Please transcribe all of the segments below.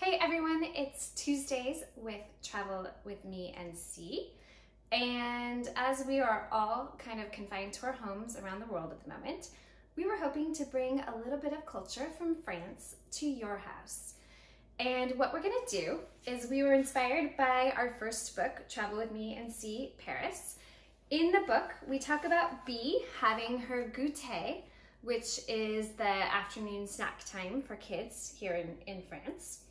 Hey everyone, it's Tuesdays with Travel with Me and See. And as we are all kind of confined to our homes around the world at the moment, we were hoping to bring a little bit of culture from France to your house. And what we're gonna do is we were inspired by our first book, Travel with Me and See Paris. In the book, we talk about Bee having her goûter, which is the afternoon snack time for kids here in, in France.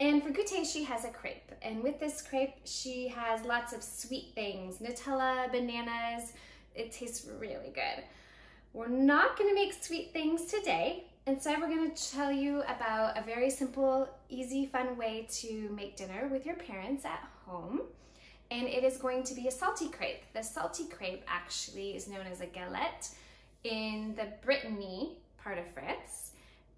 And for goûter, she has a crepe. And with this crepe, she has lots of sweet things, Nutella, bananas. It tastes really good. We're not gonna make sweet things today. Instead, we're gonna tell you about a very simple, easy, fun way to make dinner with your parents at home. And it is going to be a salty crepe. The salty crepe actually is known as a galette in the Brittany part of France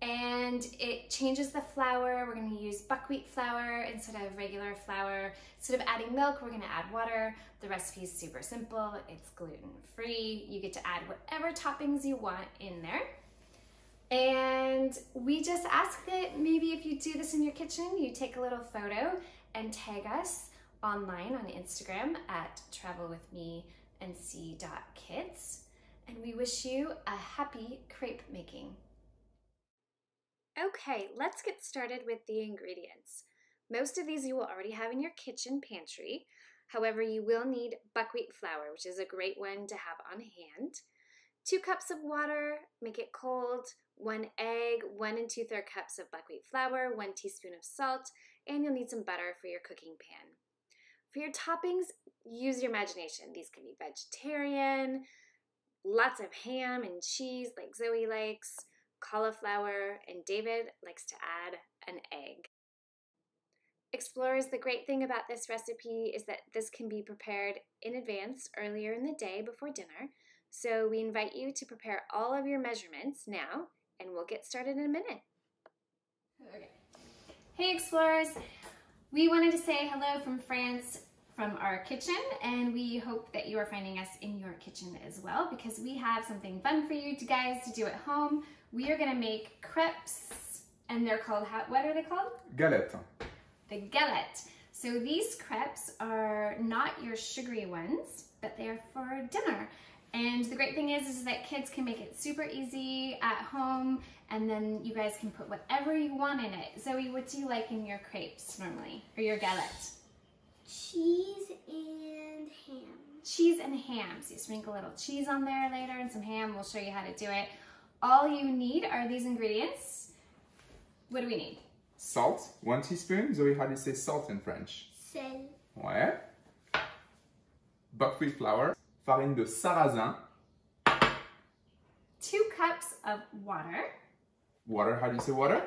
and it changes the flour. We're gonna use buckwheat flour instead of regular flour. Instead of adding milk, we're gonna add water. The recipe is super simple. It's gluten-free. You get to add whatever toppings you want in there. And we just ask that maybe if you do this in your kitchen, you take a little photo and tag us online on Instagram at travelwithmeandsee.kids. And we wish you a happy crepe making. Okay, let's get started with the ingredients. Most of these you will already have in your kitchen pantry. However, you will need buckwheat flour, which is a great one to have on hand. Two cups of water, make it cold, one egg, one and two third cups of buckwheat flour, one teaspoon of salt, and you'll need some butter for your cooking pan. For your toppings, use your imagination. These can be vegetarian, lots of ham and cheese like Zoe likes, cauliflower, and David likes to add an egg. Explorers, the great thing about this recipe is that this can be prepared in advance earlier in the day before dinner. So we invite you to prepare all of your measurements now, and we'll get started in a minute. Okay. Hey Explorers! We wanted to say hello from France from our kitchen and we hope that you are finding us in your kitchen as well because we have something fun for you guys to do at home. We are gonna make crepes and they're called, how, what are they called? Galette. The galette. So these crepes are not your sugary ones, but they're for dinner. And the great thing is, is that kids can make it super easy at home and then you guys can put whatever you want in it. Zoe, what do you like in your crepes normally, or your galette? Cheese and ham. Cheese and ham. So you sprinkle a little cheese on there later and some ham. We'll show you how to do it. All you need are these ingredients. What do we need? Salt, one teaspoon. Zoe, how do you say salt in French? Sel. Ouais. Buckwheat flour. Farine de sarrasin. Two cups of water. Water, how do you say water?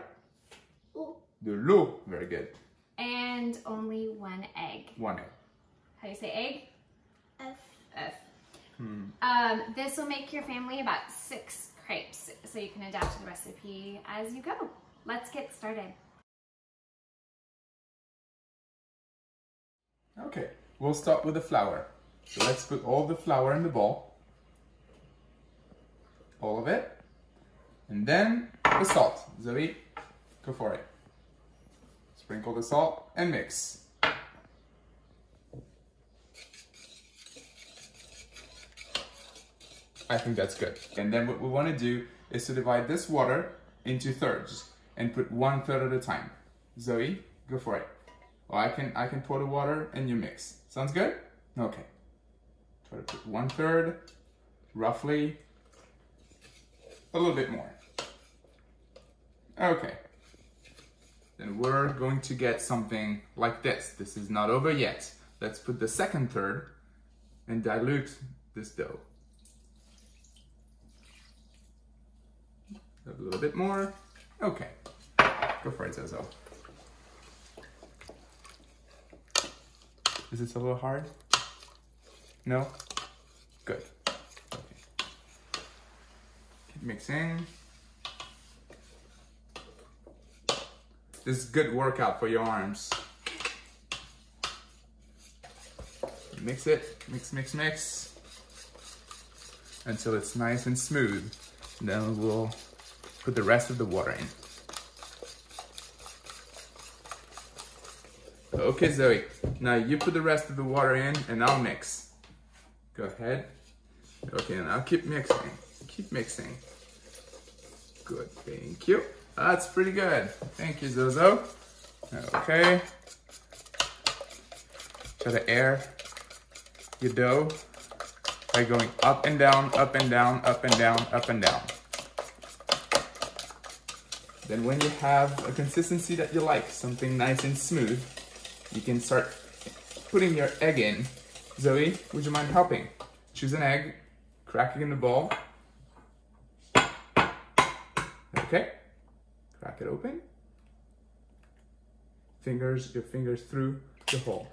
Oh. De l'eau. Very good. And only one egg. One egg. How do you say egg? F. F. Hmm. Um, this will make your family about six crepes, so you can adapt the recipe as you go. Let's get started. Okay, we'll start with the flour. So let's put all the flour in the bowl. All of it. And then the salt. Zoe, go for it. Sprinkle the salt and mix. I think that's good. And then what we want to do is to divide this water into thirds and put one third at a time. Zoe, go for it. Or I can I can pour the water and you mix. Sounds good? Okay. Try to put one third, roughly, a little bit more. Okay. Then we're going to get something like this. This is not over yet. Let's put the second third and dilute this dough. A little bit more. Okay. Go for it, Zozo. Is this a little hard? No? Good. Okay. Keep mixing. This is good workout for your arms. Mix it, mix, mix, mix, until it's nice and smooth. Then we'll put the rest of the water in. Okay, Zoe. Now you put the rest of the water in and I'll mix. Go ahead. Okay, and I'll keep mixing. Keep mixing. Good, thank you. That's pretty good. Thank you, Zozo. Okay. Try to air your dough by going up and down, up and down, up and down, up and down. Then when you have a consistency that you like, something nice and smooth, you can start putting your egg in. Zoe, would you mind helping? Choose an egg, crack it in the bowl. Okay, crack it open. Fingers, your fingers through the hole.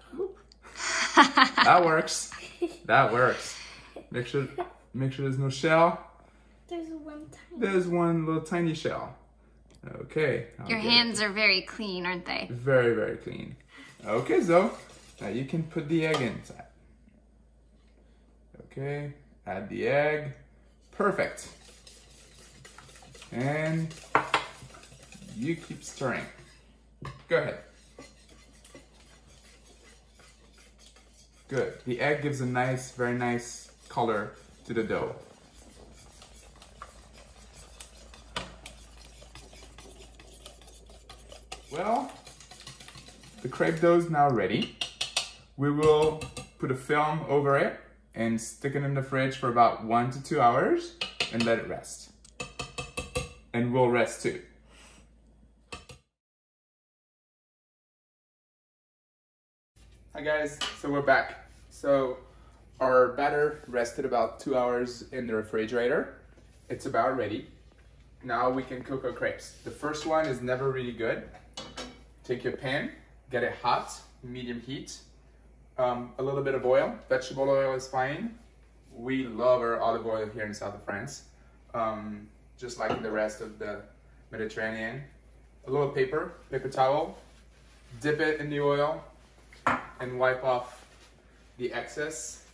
that works. That works. Make sure, make sure there's no shell. There's one tiny. There's one little tiny shell. Okay. I'll Your get it. hands are very clean, aren't they? Very, very clean. Okay, Zoe. Now you can put the egg inside. Okay, add the egg. Perfect. And you keep stirring. Go ahead. Good. The egg gives a nice, very nice color to the dough. Well, the crepe dough is now ready. We will put a film over it and stick it in the fridge for about one to two hours and let it rest. And we'll rest too. Hi guys, so we're back. So our batter rested about two hours in the refrigerator. It's about ready. Now we can cook our crepes. The first one is never really good. Take your pan, get it hot, medium heat. Um, a little bit of oil, vegetable oil is fine. We love our olive oil here in south of France, um, just like the rest of the Mediterranean. A little paper, paper towel, dip it in the oil, and wipe off the excess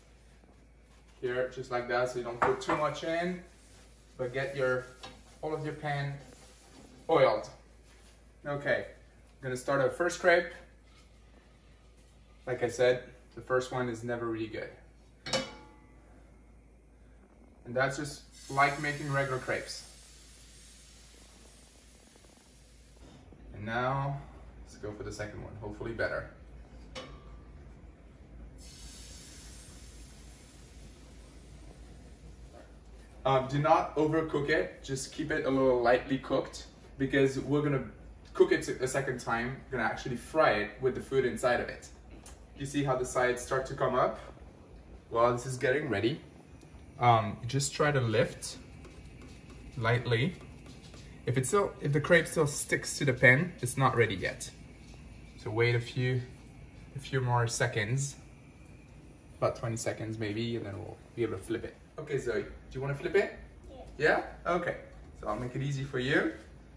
here, just like that, so you don't put too much in, but get your all of your pan oiled. Okay, I'm gonna start our first crepe. Like I said, the first one is never really good. And that's just like making regular crepes. And now, let's go for the second one, hopefully better. Um, do not overcook it, just keep it a little lightly cooked because we're gonna cook it a second time, we're gonna actually fry it with the food inside of it. You see how the sides start to come up? Well, this is getting ready. Um, just try to lift lightly. If it's still, if the crepe still sticks to the pen, it's not ready yet. So wait a few, a few more seconds, about 20 seconds maybe, and then we'll be able to flip it. Okay, Zoe, do you want to flip it? Yeah. Yeah? Okay. So I'll make it easy for you.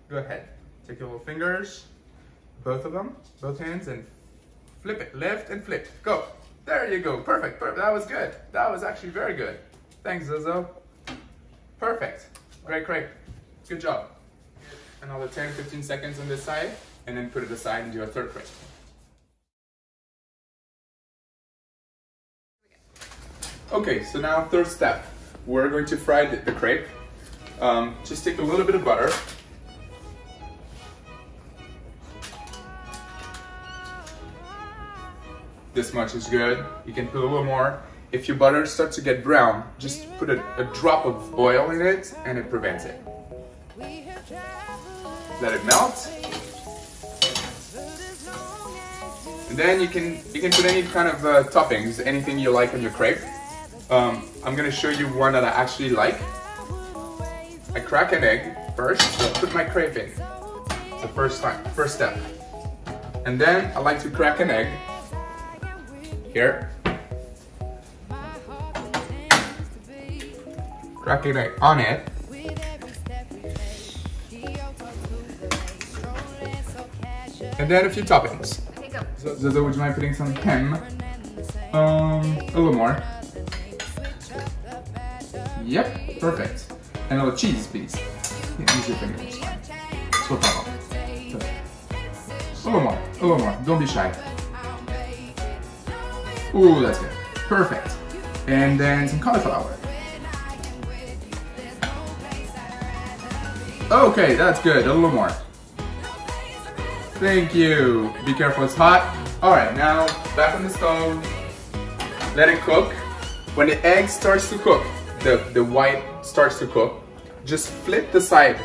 Go ahead. Take your little fingers, both of them, both hands, and flip it. Lift and flip. Go. There you go. Perfect. Perfect. That was good. That was actually very good. Thanks, Zozo. Perfect. Great, great. Good job. Another 10, 15 seconds on this side, and then put it aside and do a third crepe. Okay, so now third step. We're going to fry the, the crepe. Um, just take a little bit of butter. This much is good. You can put a little more. If your butter starts to get brown, just put a, a drop of oil in it and it prevents it. Let it melt. And then you can you can put any kind of uh, toppings, anything you like on your crepe. Um, I'm gonna show you one that I actually like. I crack an egg first, so I put my crepe in. It's the first time, first step. And then I like to crack an egg. Here. Crack egg on it. And then a few toppings. So, Zozo, would you mind putting some ham? Um, a little more. Yep, perfect. And a little cheese, please. Yeah, use your fingers. It's no. A little more, a little more. Don't be shy. Ooh, that's good. Perfect. And then some cauliflower. Okay, that's good. A little more. Thank you. Be careful, it's hot. All right, now back on the stove. Let it cook. When the egg starts to cook, the, the white starts to cook, just flip the side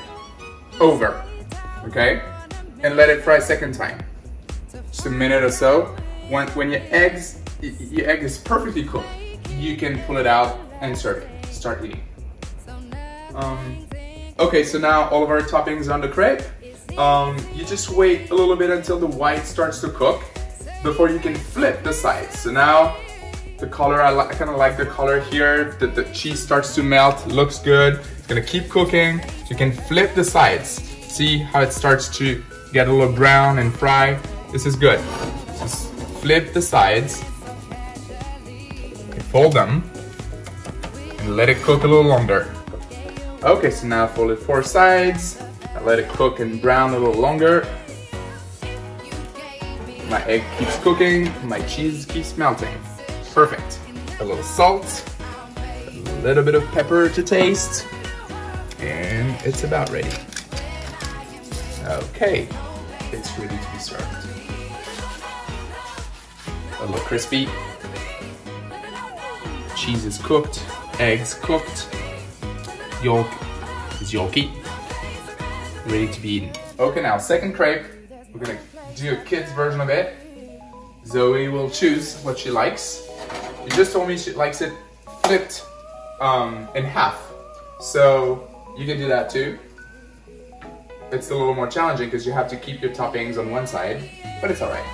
over, okay? And let it fry a second time. Just a minute or so. When, when your eggs, your egg is perfectly cooked, you can pull it out and serve it. Start eating. Um, okay, so now all of our toppings on the crepe. Um, you just wait a little bit until the white starts to cook before you can flip the sides. So now the color, I, I kind of like the color here. The, the cheese starts to melt, looks good. It's gonna keep cooking. You can flip the sides. See how it starts to get a little brown and fry. This is good. Just flip the sides. Fold them and let it cook a little longer. Okay, so now fold it four sides. I let it cook and brown a little longer. My egg keeps cooking, my cheese keeps melting. Perfect. A little salt, a little bit of pepper to taste, and it's about ready. Okay, it's ready to be served. A little crispy. Cheese is cooked, eggs cooked, yolk is yolky, ready to be eaten. Okay, now second crepe. We're gonna do a kid's version of it. Zoe will choose what she likes. She just told me she likes it flipped um, in half. So you can do that too. It's a little more challenging because you have to keep your toppings on one side, but it's all right.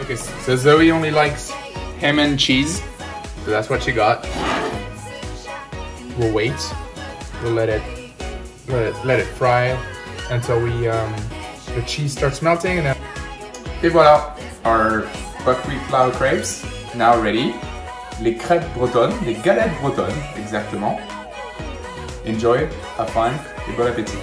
Okay, so Zoe only likes ham and cheese, so that's what she got. We'll wait. We'll let it let it, let it fry until we um, the cheese starts melting and then. Et voilà, our buckwheat flour crepes now ready. Les crêpes bretonnes, les galettes bretonnes, exactement. Enjoy, have fun, et bon appétit.